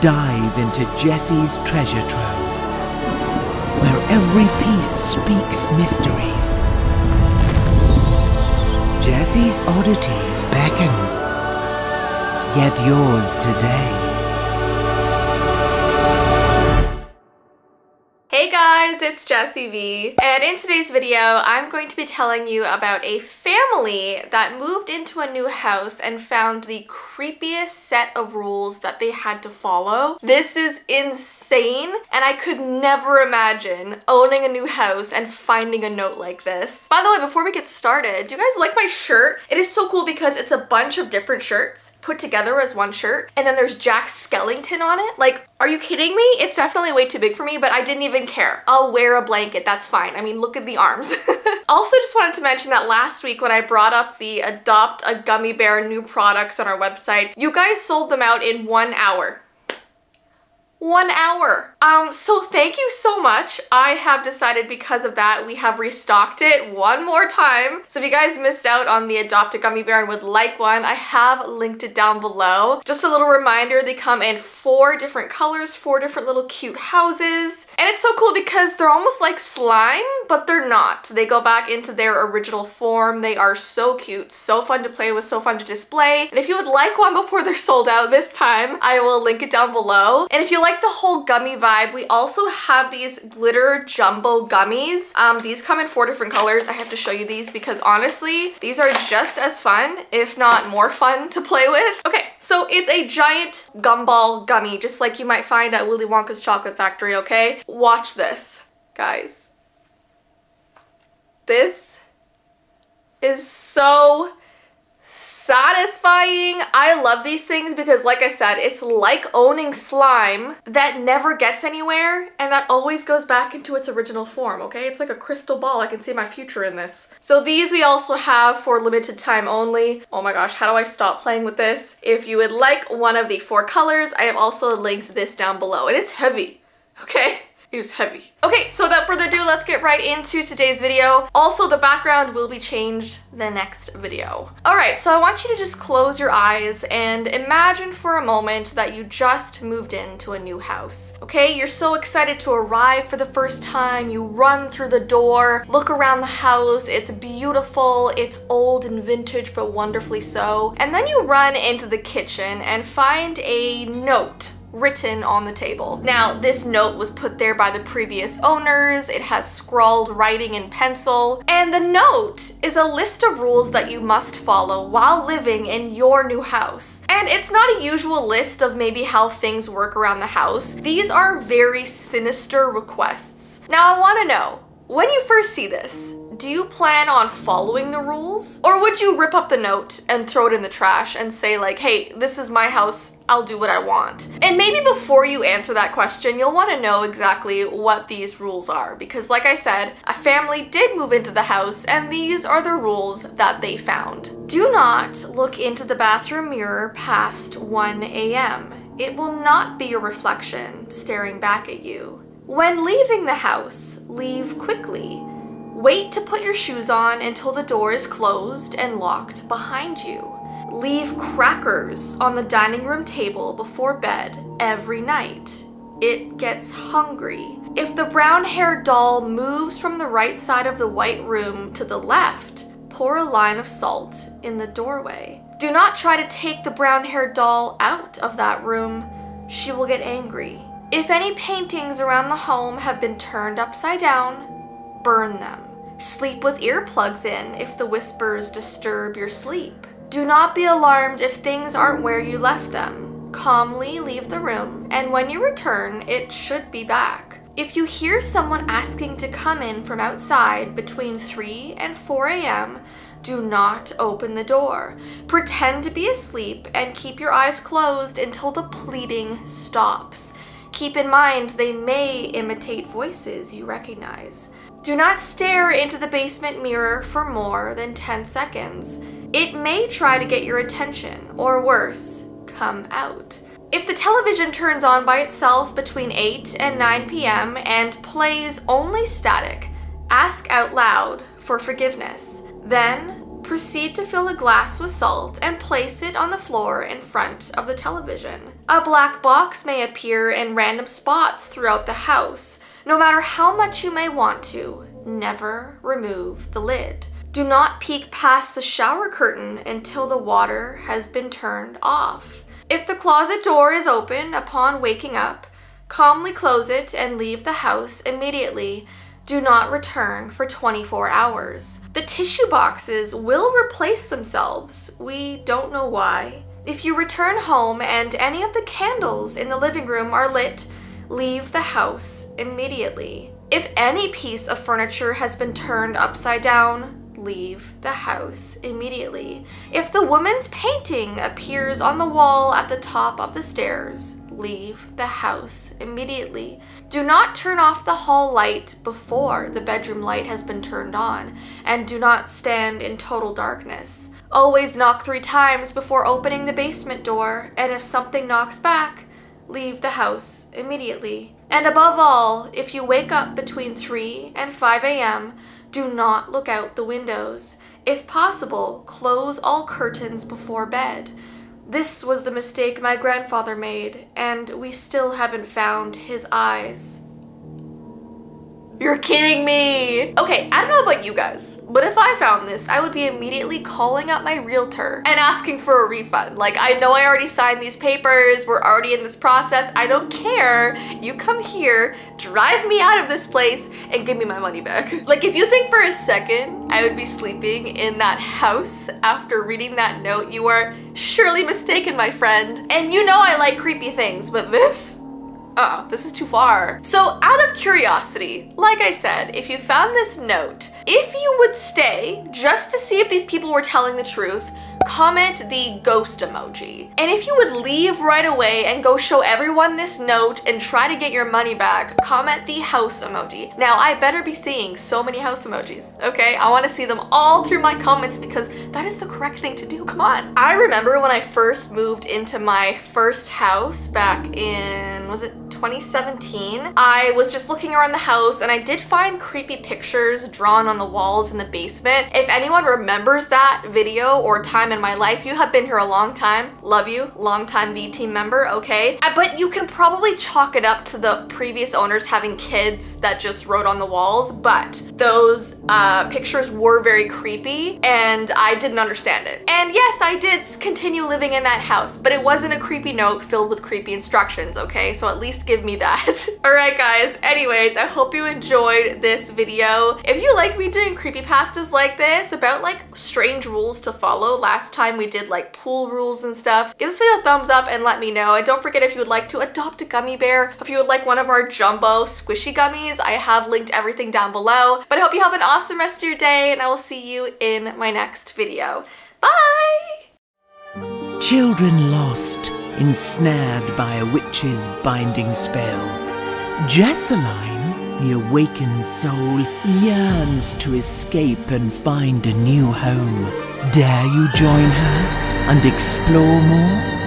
dive into Jessii's treasure trove, where every piece speaks mysteries. Jessii's oddities beckon. Get yours today. Guys, it's Jessii Vee, and in today's video, I'm going to be telling you about a family that moved into a new house and found the creepiest set of rules that they had to follow. This is insane, and I could never imagine owning a new house and finding a note like this. By the way, before we get started, do you guys like my shirt? It is so cool because it's a bunch of different shirts put together as one shirt, and then there's Jack Skellington on it. Like, are you kidding me? It's definitely way too big for me, but I didn't even care. I'll wear a blanket, that's fine. I mean, look at the arms. also just wanted to mention that last week when I brought up the Adopt a Gummy Bear new products on our website, you guys sold them out in one hour one hour. Um, so thank you so much. I have decided because of that, we have restocked it one more time. So if you guys missed out on the Adopt a Gummy Bear and would like one, I have linked it down below. Just a little reminder, they come in four different colors, four different little cute houses. And it's so cool because they're almost like slime, but they're not. They go back into their original form. They are so cute, so fun to play with, so fun to display. And if you would like one before they're sold out this time, I will link it down below. And if you like the whole gummy vibe, we also have these glitter jumbo gummies. Um, these come in four different colors. I have to show you these because honestly, these are just as fun, if not more fun to play with. Okay, so it's a giant gumball gummy, just like you might find at Willy Wonka's Chocolate Factory, okay? Watch this, guys. This is so satisfying. I love these things because like I said, it's like owning slime that never gets anywhere and that always goes back into its original form, okay? It's like a crystal ball. I can see my future in this. So these we also have for limited time only. Oh my gosh, how do I stop playing with this? If you would like one of the four colors, I have also linked this down below and it's heavy, okay? It was heavy. Okay, so without further ado, let's get right into today's video. Also, the background will be changed the next video. All right, so I want you to just close your eyes and imagine for a moment that you just moved into a new house. Okay, you're so excited to arrive for the first time. You run through the door, look around the house. It's beautiful, it's old and vintage, but wonderfully so. And then you run into the kitchen and find a note written on the table. Now, this note was put there by the previous owners, it has scrawled writing in pencil, and the note is a list of rules that you must follow while living in your new house. And it's not a usual list of maybe how things work around the house. These are very sinister requests. Now, I want to know, when you first see this, do you plan on following the rules? Or would you rip up the note and throw it in the trash and say like, hey, this is my house, I'll do what I want? And maybe before you answer that question, you'll want to know exactly what these rules are. Because like I said, a family did move into the house and these are the rules that they found. Do not look into the bathroom mirror past 1 a.m. It will not be a reflection staring back at you. When leaving the house, leave quickly. Wait to put your shoes on until the door is closed and locked behind you. Leave crackers on the dining room table before bed every night. It gets hungry. If the brown haired doll moves from the right side of the white room to the left, pour a line of salt in the doorway. Do not try to take the brown haired doll out of that room. She will get angry. If any paintings around the home have been turned upside down, burn them. Sleep with earplugs in if the whispers disturb your sleep. Do not be alarmed if things aren't where you left them. Calmly leave the room, and when you return, it should be back. If you hear someone asking to come in from outside between 3 and 4 a.m., do not open the door. Pretend to be asleep and keep your eyes closed until the pleading stops. Keep in mind they may imitate voices you recognize. Do not stare into the basement mirror for more than 10 seconds. It may try to get your attention, or worse, come out. If the television turns on by itself between 8 and 9 p.m. and plays only static, ask out loud for forgiveness. Then proceed to fill a glass with salt and place it on the floor in front of the television. A black box may appear in random spots throughout the house. No matter how much you may want to, never remove the lid. Do not peek past the shower curtain until the water has been turned off. If the closet door is open upon waking up, calmly close it and leave the house immediately. Do not return for 24 hours. The tissue boxes will replace themselves. We don't know why. If you return home and any of the candles in the living room are lit, leave the house immediately. If any piece of furniture has been turned upside down, leave the house immediately. If the woman's painting appears on the wall at the top of the stairs, leave the house immediately. Do not turn off the hall light before the bedroom light has been turned on, and do not stand in total darkness. Always knock three times before opening the basement door, and if something knocks back, leave the house immediately. And above all, if you wake up between 3 and 5 a.m., do not look out the windows. If possible, close all curtains before bed. This was the mistake my grandfather made, and we still haven't found his eyes. You're kidding me! Okay, I don't know about you guys, but if I found this, I would be immediately calling up my realtor and asking for a refund. Like, I know I already signed these papers, we're already in this process, I don't care. You come here, drive me out of this place, and give me my money back. Like, if you think for a second I would be sleeping in that house after reading that note, you are surely mistaken, my friend. And you know I like creepy things, but this? uh, this is too far. So out of curiosity, like I said, if you found this note, if you would stay just to see if these people were telling the truth, comment the ghost emoji. And if you would leave right away and go show everyone this note and try to get your money back, comment the house emoji. Now, I better be seeing so many house emojis, okay? I wanna see them all through my comments because that is the correct thing to do, come on. I remember when I first moved into my first house back in, was it 2017, I was just looking around the house and I did find creepy pictures drawn on the walls in the basement. If anyone remembers that video or time in my life, you have been here a long time. Love you, long time V team member, okay? Uh, but you can probably chalk it up to the previous owners having kids that just wrote on the walls, but those uh, pictures were very creepy and I didn't understand it. And yes, I did continue living in that house, but it wasn't a creepy note filled with creepy instructions, okay? So at least give me that. Alright guys, anyways, I hope you enjoyed this video. If you like me doing creepy pastas like this about like strange rules to follow, last time we did like pool rules and stuff, give this video a thumbs up and let me know. And don't forget if you would like to adopt a gummy bear, if you would like one of our jumbo squishy gummies, I have linked everything down below. But I hope you have an awesome rest of your day and I will see you in my next video. Bye! Children lost ensnared by a witch's binding spell. Jessiiline, the awakened soul, yearns to escape and find a new home. Dare you join her and explore more?